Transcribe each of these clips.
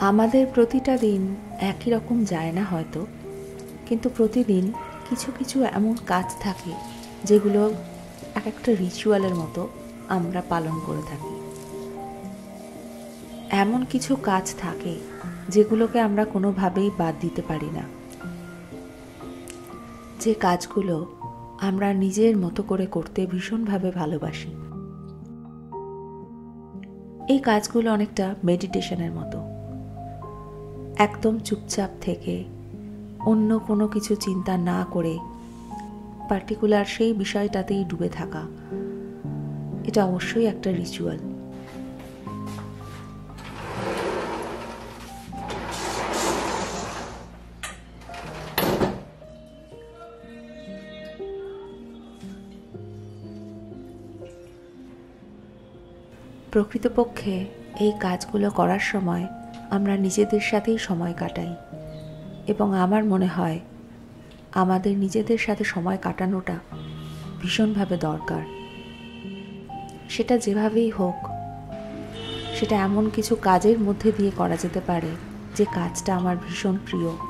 আমাদের প্রতিটা দিন একই রকম যায় না হয়তো, কিন্তু প্রতিদিন কিছু কিছু এমন কাজ থাকে যেগুলো এক একটা রিচুয়ালের মতো আমরা পালন করে থাকি। এমন কিছু কাজ থাকে যেগুলোকে আমরা কোনোভাবেই বাদ দিতে পারি না। যে কাজগুলো আমরা নিজের মতো করে করতে ভীষণভাবে ভালোবাসি। এই কাজগুলো অনেকটা মেডিটেশনের মতো। একদম চুপচাপ থেকে অন্য কোনো কিছু চিন্তা না করে পার্টিকুলার সেই বিষয়টাতেই ডুবে থাকা। এটা অবশ্যই একটা রিচুয়াল প্রকৃতপক্ষে এই কাজগুলো করার সময় আমরা নিজেদের সাথেই সময় কাটাই। এবং আমার মনে হয়, আমাদের নিজেদের সাথে সময় কাটানোটা ভীষণভাবে দরকার। সেটা যেভাবেই হোক, সেটা এমন কিছু কাজের মধ্যে দিয়ে করা যেতে পারে, যে কাজটা আমার ভীষণ প্রিয়।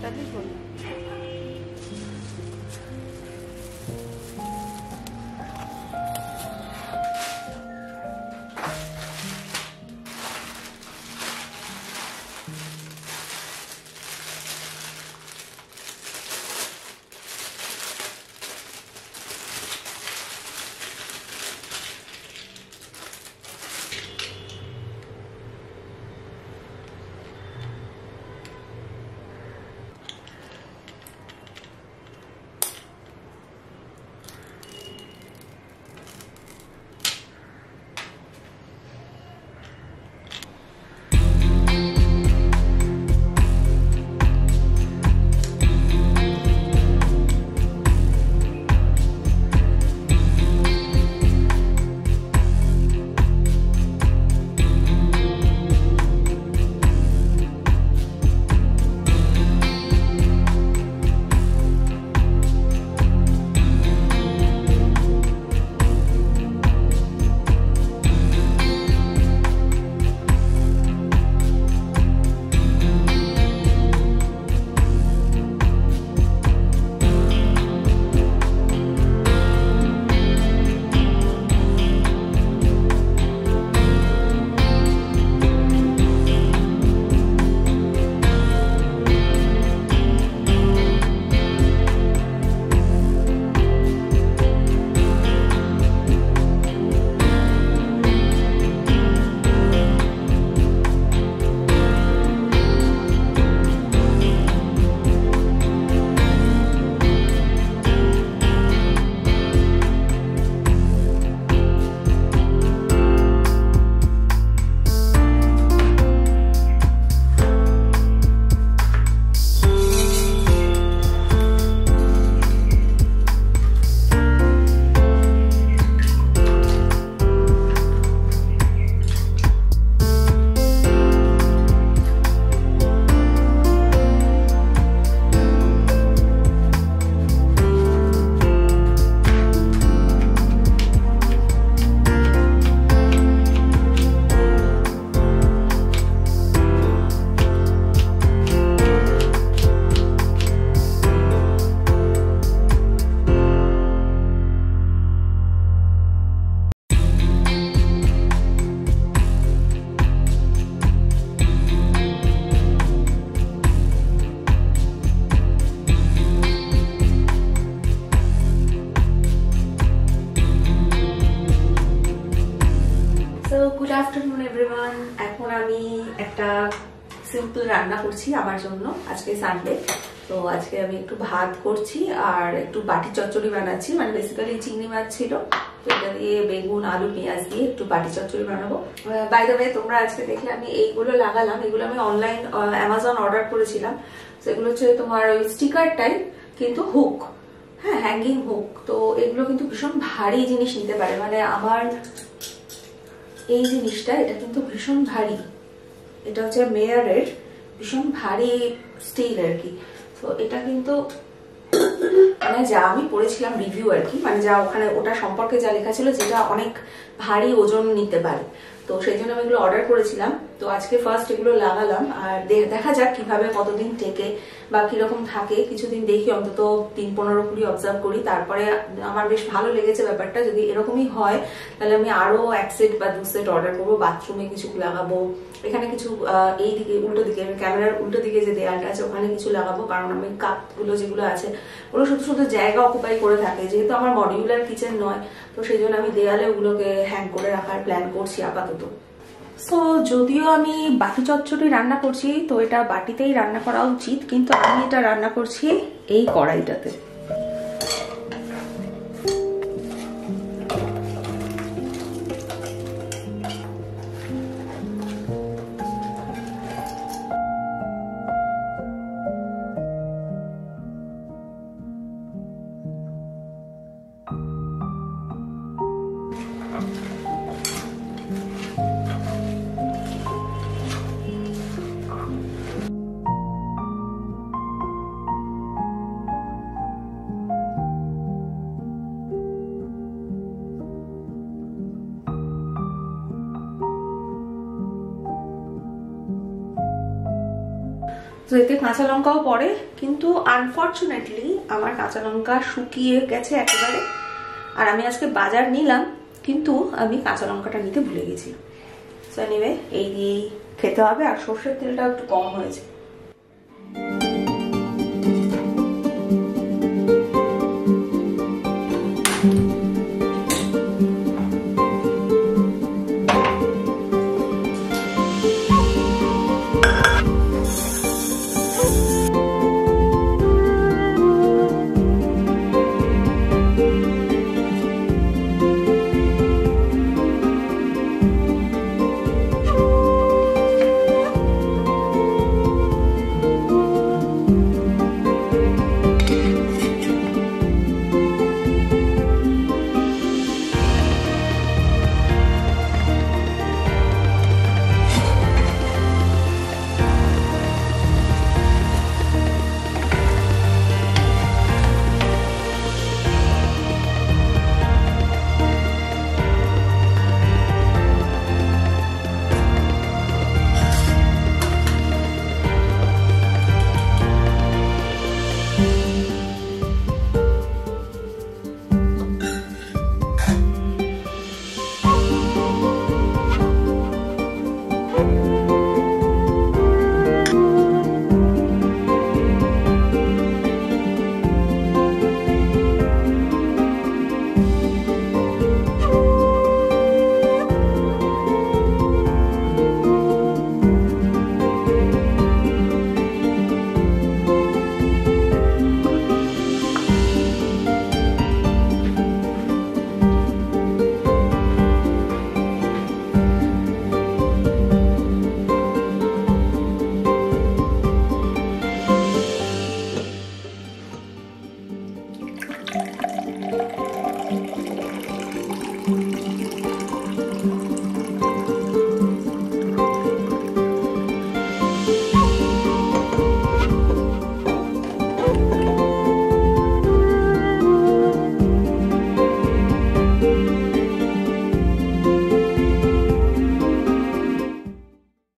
até de junho. একটা সিম্পল রান্না করছি আমার জন্য আজকে সানডে তো আজকে আমি একটু ভাত করছি আর একটু বাটি চচ্চড়ি বানাচ্ছি। মানে বেসিক্যালি চিংড়ি মাছ ছিল। তো এটা দিয়ে বেগুন, আলু, পেঁয়াজ দিয়ে একটু বাটি চচ্চড়ি বানাবো। বাই দ্য ওয়ে তোমরা আজকে দেখলে আমি এইগুলো লাগালাম। এগুলো আমি অনলাইন অ্যামাজন অর্ডার করেছিলাম। সেগুলো হচ্ছে তোমার ওই স্টিকার টাইপ কিন্তু হুক হ্যাঁ হ্যাঙ্গিং হুক তো এগুলো কিন্তু ভীষণ ভারী জিনিস নিতে পারে। মানে আমার এই জিনিসটা, এটা কিন্তু ভীষণ ভারী। এটা হচ্ছে মেয়ারের ভীষণ ভারী স্টিল আর কি। তো এটা কিন্তু মানে যা আমি পড়েছিলাম রিভিউ আর কি মানে যা ওখানে ওটা সম্পর্কে যা লেখা ছিল, যেটা অনেক ভারী ওজন নিতে পারে। তো সেই জন্য আমি এগুলো অর্ডার করেছিলাম। তো আজকে ফার্স্ট এগুলো লাগালাম। আর দেখা যাক কীভাবে কতদিন টেকে বা কীরকম থাকে। কিছুদিন দেখি, অন্তত তিন পনেরো কুড়ি অবজার্ভ করি। তারপরে আমার বেশ ভালো লেগেছে ব্যাপারটা। যদি এরকমই হয়, তাহলে আমি আরও এক সেট বা দু সেট অর্ডার করব। বাথরুমে কিছু লাগাবো। এখানে কিছু এই দিকে, উল্টো দিকে ক্যামেরার উল্টো দিকে যে দেয়ালটা আছে, ওখানে কিছু লাগাবো। কারণ আমি কাপগুলো যেগুলো আছে, ওগুলো শুধু শুধু জায়গা অকুপাই করে থাকে। যেহেতু আমার মডিউলার কিচেন নয়, তো সেই জন্য আমি দেয়ালে ওগুলোকে হ্যাং করে রাখার প্ল্যান করছি আপাতত। সো যদিও আমি বাটি চচ্চড়ি রান্না করছি, তো এটা বাটিতেই রান্না করা উচিত, কিন্তু আমি এটা রান্না করছি এই কড়াইটাতে। তো এতে কাঁচা লঙ্কাও পড়ে, কিন্তু আনফর্চুনেটলি আমার কাঁচা লঙ্কা শুকিয়ে গেছে একেবারে। আর আমি আজকে বাজার নিলাম, কিন্তু আমি কাঁচা লঙ্কাটা নিতে ভুলে গেছি। সো এনিওয়ে এই দিয়েই খেতে হবে, আর সর্ষের তেলটা একটু কম হয়েছে।